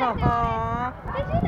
Aww. Did you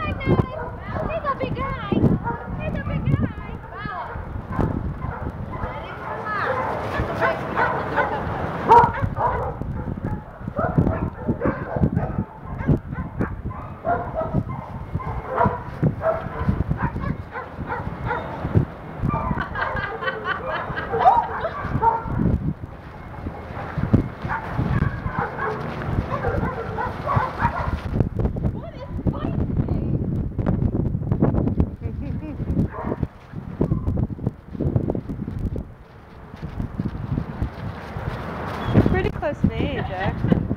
close to me, actually.